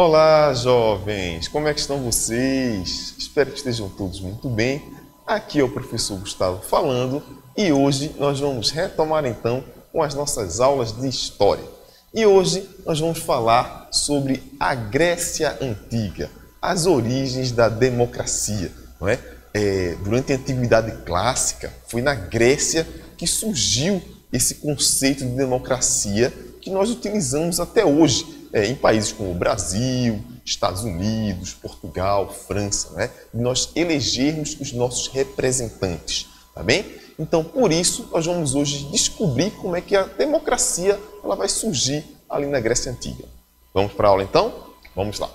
Olá, jovens! Como é que estão vocês? Espero que estejam todos muito bem. Aqui é o professor Gustavo falando e hoje nós vamos retomar então com as nossas aulas de história. E hoje nós vamos falar sobre a Grécia Antiga, as origens da democracia. Não é? É, durante a Antiguidade Clássica, foi na Grécia que surgiu esse conceito de democracia que nós utilizamos até hoje é, em países como o Brasil, Estados Unidos, Portugal, França, né? Nós elegermos os nossos representantes, tá bem? Então, por isso, nós vamos hoje descobrir como é que a democracia ela vai surgir ali na Grécia Antiga. Vamos para a aula então? Vamos lá.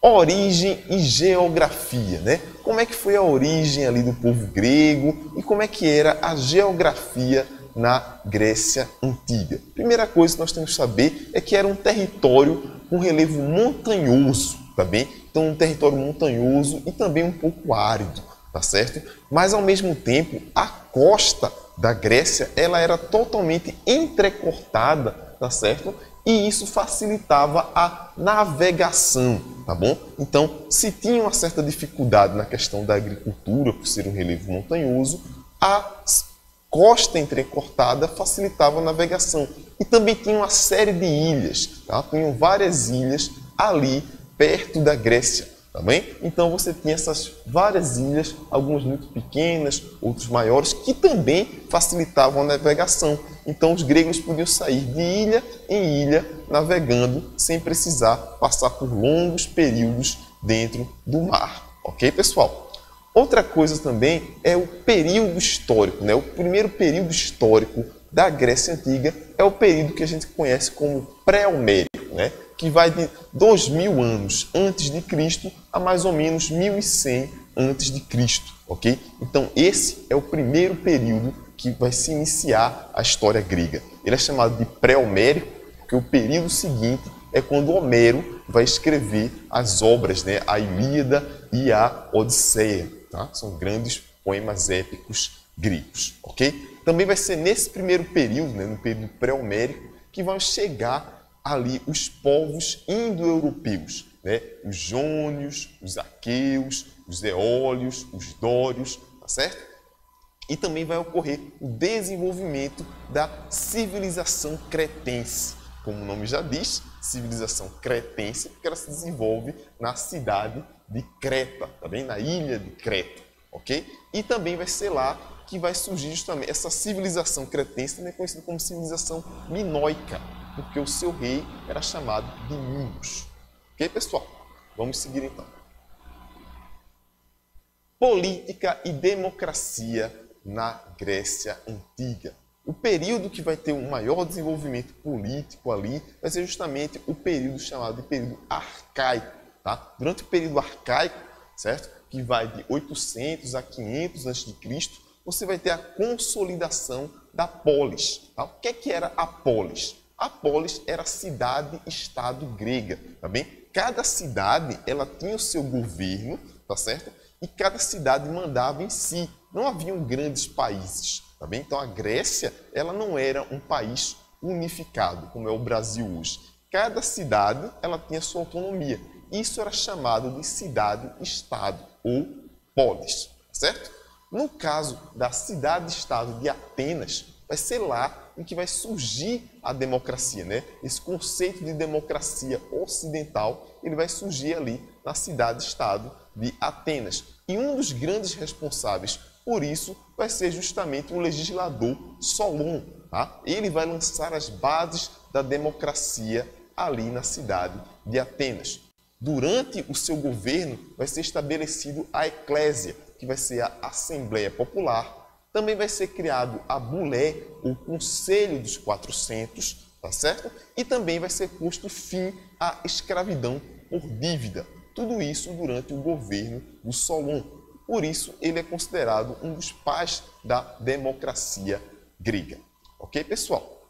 Origem e geografia, né? Como é que foi a origem ali do povo grego e como é que era a geografia na Grécia Antiga. Primeira coisa que nós temos que saber é que era um território com relevo montanhoso, tá bem? Então, um território montanhoso e também um pouco árido, tá certo? Mas, ao mesmo tempo, a costa da Grécia, ela era totalmente entrecortada, tá certo? E isso facilitava a navegação, tá bom? Então, se tinha uma certa dificuldade na questão da agricultura, por ser um relevo montanhoso, a costa entrecortada facilitava a navegação. E também tinha uma série de ilhas, tá? tinham várias ilhas ali perto da Grécia. Tá bem? Então você tinha essas várias ilhas, algumas muito pequenas, outras maiores, que também facilitavam a navegação. Então os gregos podiam sair de ilha em ilha navegando sem precisar passar por longos períodos dentro do mar. Ok, pessoal? Outra coisa também é o período histórico. Né? O primeiro período histórico da Grécia Antiga é o período que a gente conhece como pré-homérico, né? que vai de 2000 anos antes de Cristo a mais ou menos 1100 antes de Cristo, ok? Então esse é o primeiro período que vai se iniciar a história grega. Ele é chamado de pré-homérico porque o período seguinte é quando Homero vai escrever as obras, né? a Ilíada e a Odisseia. Tá? São grandes poemas épicos gregos, ok? Também vai ser nesse primeiro período, né, no período pré-homérico, que vão chegar ali os povos indo-europeus, né? os jônios, os aqueus, os eólios, os dórios, tá certo? E também vai ocorrer o desenvolvimento da civilização cretense. Como o nome já diz, civilização cretense, porque ela se desenvolve na cidade de Creta, tá bem? Na ilha de Creta, ok? E também vai ser lá que vai surgir justamente essa civilização cretense, também conhecida como civilização minoica, porque o seu rei era chamado de Minos. Ok, pessoal? Vamos seguir então. Política e democracia na Grécia Antiga. O período que vai ter um maior desenvolvimento político ali vai ser justamente o período chamado de período arcaico Tá? Durante o período arcaico, certo? que vai de 800 a 500 a.C., você vai ter a consolidação da polis. Tá? O que, é que era a polis? A polis era cidade-estado grega. Tá bem? Cada cidade ela tinha o seu governo, tá certo? E cada cidade mandava em si. Não haviam grandes países. Tá bem? Então a Grécia ela não era um país unificado, como é o Brasil hoje. Cada cidade ela tinha sua autonomia. Isso era chamado de cidade-estado ou polis, certo? No caso da cidade-estado de Atenas, vai ser lá em que vai surgir a democracia, né? Esse conceito de democracia ocidental, ele vai surgir ali na cidade-estado de Atenas. E um dos grandes responsáveis por isso vai ser justamente o legislador Solon, tá? Ele vai lançar as bases da democracia ali na cidade de Atenas. Durante o seu governo, vai ser estabelecido a Eclésia, que vai ser a Assembleia Popular. Também vai ser criado a Bulé, o Conselho dos 400, tá certo? E também vai ser posto fim à escravidão por dívida. Tudo isso durante o governo do Solon. Por isso, ele é considerado um dos pais da democracia grega. Ok, pessoal?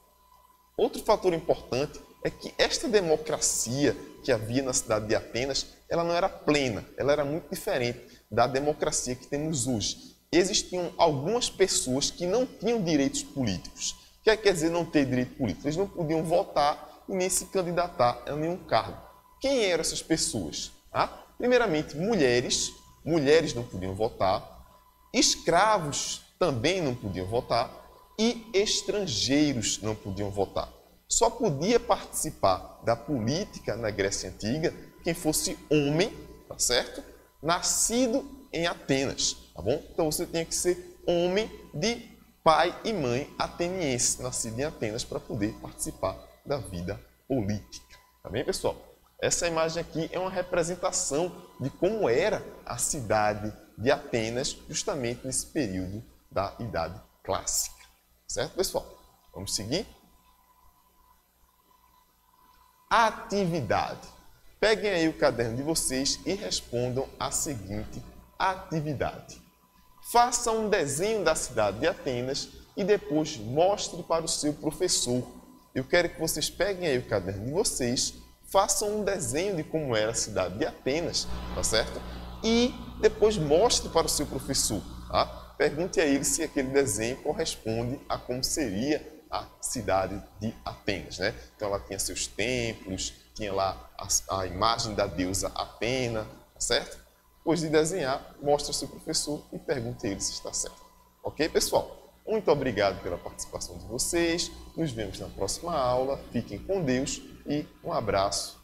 Outro fator importante é que esta democracia que havia na cidade de Atenas, ela não era plena, ela era muito diferente da democracia que temos hoje. Existiam algumas pessoas que não tinham direitos políticos. O que é, quer dizer não ter direito político? Eles não podiam votar e nem se candidatar a nenhum cargo. Quem eram essas pessoas? Ah, primeiramente, mulheres, mulheres não podiam votar, escravos também não podiam votar e estrangeiros não podiam votar. Só podia participar da política na Grécia Antiga quem fosse homem, tá certo? Nascido em Atenas, tá bom? Então você tinha que ser homem de pai e mãe atenienses, nascido em Atenas, para poder participar da vida política. Tá bem, pessoal? Essa imagem aqui é uma representação de como era a cidade de Atenas, justamente nesse período da Idade Clássica. Certo, pessoal? Vamos seguir? Atividade. Peguem aí o caderno de vocês e respondam a seguinte atividade. Faça um desenho da cidade de Atenas e depois mostre para o seu professor. Eu quero que vocês peguem aí o caderno de vocês, façam um desenho de como era a cidade de Atenas, tá certo? E depois mostre para o seu professor, tá? Pergunte a ele se aquele desenho corresponde a como seria a cidade de Atenas, né? Então ela tinha seus templos, tinha lá a, a imagem da deusa Atena, tá certo? Depois de desenhar, mostre ao seu professor e pergunte a ele se está certo. Ok, pessoal? Muito obrigado pela participação de vocês. Nos vemos na próxima aula. Fiquem com Deus e um abraço